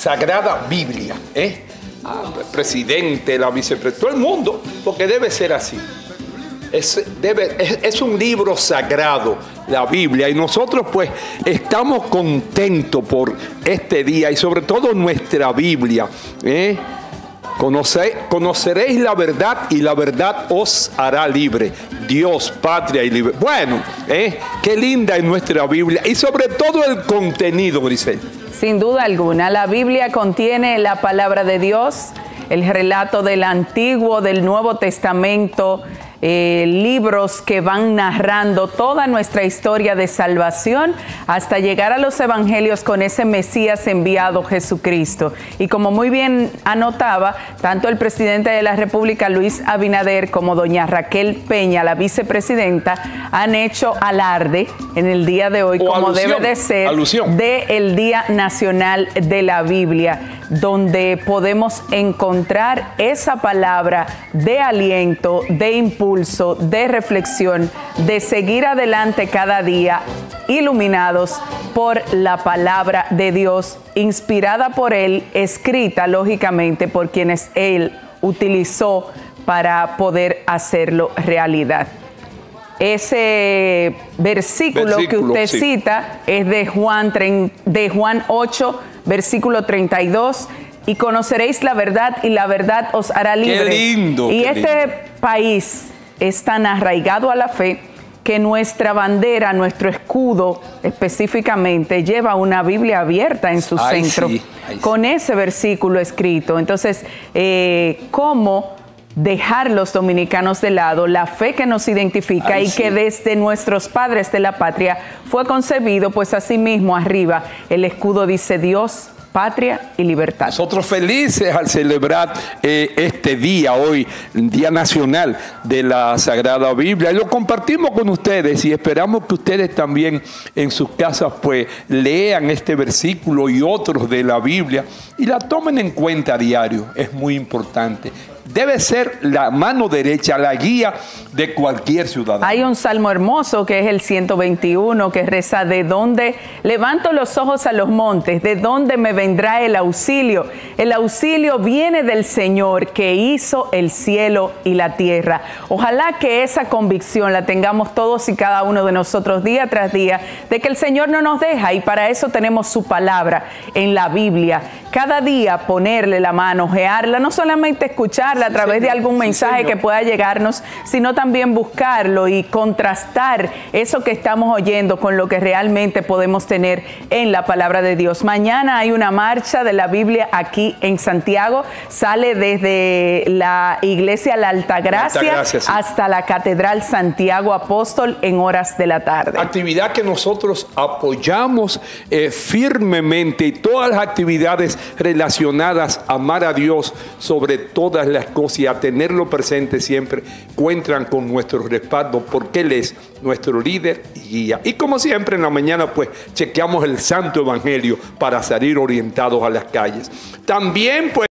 Sagrada Biblia. ¿eh? Ah, el presidente, la vicepresidenta, todo el mundo, porque debe ser así. Es, debe, es, un libro sagrado, la Biblia, y nosotros pues estamos contentos por este día y sobre todo nuestra Biblia. ¿eh? Conoce, conoceréis la verdad y la verdad os hará libre. Dios, patria y libre. Bueno, ¿eh? qué linda es nuestra Biblia y sobre todo el contenido, Grisel. Sin duda alguna, la Biblia contiene la palabra de Dios, el relato del Antiguo, del Nuevo Testamento, eh, libros que van narrando toda nuestra historia de salvación hasta llegar a los evangelios con ese Mesías enviado Jesucristo. Y como muy bien anotaba, tanto el presidente de la República, Luis Abinader, como doña Raquel Peña, la vicepresidenta, han hecho alarde en el día de hoy, O como alusión, debe de ser, del Día Nacional de la Biblia, donde podemos encontrar esa palabra de aliento, de impulso, de reflexión, de seguir adelante cada día, iluminados por la palabra de Dios, inspirada por Él, escrita lógicamente por quienes Él utilizó para poder hacerlo realidad. Ese versículo, que usted sí. cita es de Juan, de Juan 8, versículo 32. Y conoceréis la verdad y la verdad os hará libre. lindo, Y qué este lindo. país es tan arraigado a la fe que nuestra bandera, nuestro escudo específicamente, lleva una Biblia abierta en su Ay, centro sí, ay, sí. con ese versículo escrito. Entonces, eh, ¿cómo dejar los dominicanos de lado la fe que nos identifica Ay, y sí. que desde nuestros padres de la patria fue concebido? Pues así mismo arriba el escudo dice Dios, patria y libertad. Nosotros felices al celebrar eh, este día hoy, Día Nacional de la Sagrada Biblia. Y lo compartimos con ustedes y esperamos que ustedes también en sus casas pues lean este versículo y otros de la Biblia y la tomen en cuenta a diario. Es muy importante. Debe ser la mano derecha, la guía de cualquier ciudadano. Hay un salmo hermoso que es el 121 que reza, ¿de dónde levanto los ojos a los montes? ¿De dónde me vendrá el auxilio? El auxilio viene del Señor que hizo el cielo y la tierra. Ojalá que esa convicción la tengamos todos y cada uno de nosotros día tras día, de que el Señor no nos deja y para eso tenemos su palabra en la Biblia. Cada día ponerle la mano, ojearla, no solamente escucharla a través de algún mensaje que pueda llegarnos, sino también buscarlo y contrastar eso que estamos oyendo con lo que realmente podemos tener en la palabra de Dios. Mañana hay una marcha de la Biblia aquí en Santiago, sale desde la iglesia La Altagracia, Altagracia, sí. hasta la Catedral Santiago Apóstol en horas de la tarde. actividad que nosotros apoyamos eh, firmemente y todas las actividades relacionadas a amar a Dios sobre todas las y a tenerlo presente siempre cuentan con nuestro respaldo porque Él es nuestro líder y guía. Y como siempre en la mañana pues chequeamos el Santo Evangelio para salir orientados a las calles. También pues